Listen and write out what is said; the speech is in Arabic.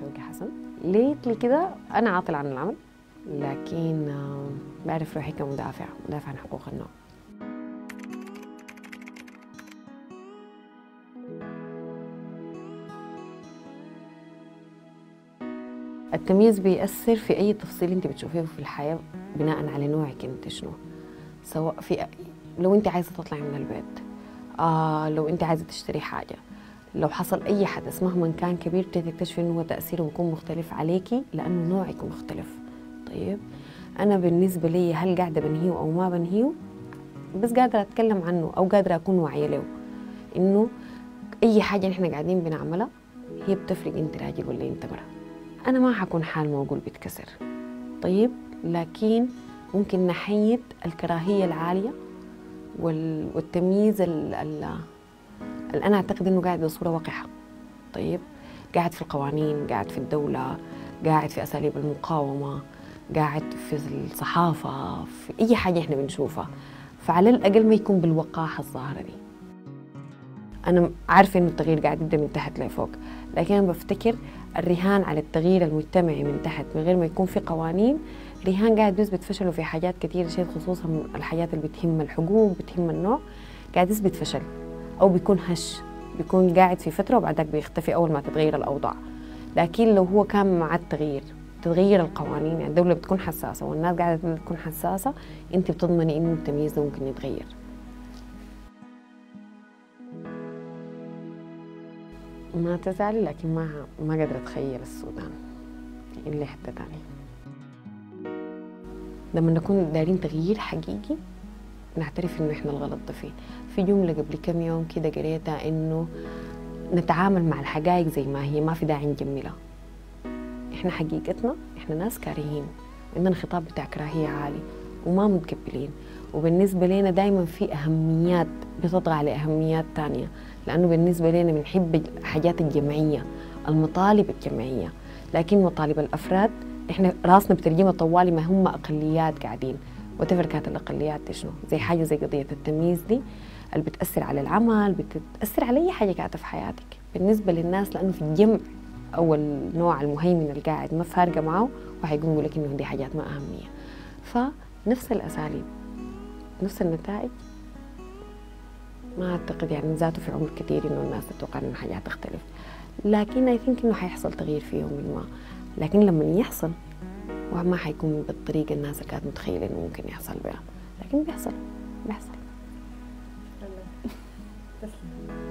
شوقي حسن. ليتلي كده؟ أنا عاطل عن العمل لكن بعرف روحي كمدافع مدافع عن حقوق النوع. التمييز بيأثر في أي تفصيل أنت بتشوفيه في الحياة بناء على نوعك أنت شنو. سواء في لو أنت عايزة تطلعي من البيت آه لو أنت عايزة تشتري حاجة لو حصل أي حدث مهما كان كبير تكتشفي إنه هو تأثيره بيكون مختلف عليكي لأنه نوعك مختلف. طيب أنا بالنسبة لي هل قاعدة بنهيه أو ما بنهيه؟ بس قادرة أتكلم عنه أو قادرة أكون واعية له. إنه أي حاجة نحن قاعدين بنعملها هي بتفرق أنت راجل ولا أنت مرأة. أنا ما حكون حال موجول بيتكسر طيب لكن ممكن نحيد الكراهية العالية وال- والتمييز ال- ال- اللي أنا أعتقد إنه قاعد بصورة وقحة طيب قاعد في القوانين قاعد في الدولة قاعد في أساليب المقاومة قاعد في الصحافة في أي حاجة إحنا بنشوفها. فعلى الأقل ما يكون بالوقاحة الظاهرة دي. أنا عارفة إنه التغيير قاعد يبدأ من تحت لفوق لكن أنا بفتكر الرهان على التغيير المجتمعي من تحت من غير ما يكون في قوانين رهان قاعد يثبت فشله في حاجات كثيرة شيء خصوصا الحاجات اللي بتهم الحقوق بتهم النوع قاعد يثبت فشل. أو بيكون هش بيكون قاعد في فترة وبعدك بيختفي أول ما تتغير الأوضاع. لكن لو هو كان مع التغيير تتغير القوانين يعني الدولة بتكون حساسة والناس قاعدة تكون حساسة أنت بتضمني إنه التمييز ممكن يتغير. ما تزعلي لكن ما ما قادرة أتخيل السودان. اللي حتة تانية. لما نكون دايرين تغيير حقيقي نعترف إنه إحنا الغلط ده فيه في جملة قبل كم يوم كده قريتها إنه نتعامل مع الحقائق زي ما هي ما في داعي نجملها إحنا حقيقتنا إحنا ناس كارهين. عندنا خطاب بتاع كراهية عالي وما متقبلين. وبالنسبة لنا دايما في أهميات بتطغى على أهميات تانية. لأنه بالنسبة لنا بنحب الحاجات الجمعية المطالب الجمعية لكن مطالب الأفراد إحنا راسنا بترجمها طوالي ما هم أقليات قاعدين. وتفر كانت الأقليات دي شنو زي حاجة زي قضية التمييز دي اللي بتأثر على العمل بتأثر على أي حاجة قاعدة في حياتك. بالنسبة للناس لأنه في الجمع أو النوع المهيمن القاعد ما فارقة معه وحيقوم يقول لك إنه دي حاجات ما أهمية. فنفس الأساليب نفس النتائج. ما أعتقد يعني ذاته في عمر كثير إنه الناس تتوقع إنه حاجات تختلف. لكن اي ثينك إنه حيحصل تغيير في يوم ما. لكن لما يحصل وما حيكون بالطريقة الناس كانت متخيله انه ممكن يحصل بها. لكن بيحصل بيحصل. تسلم.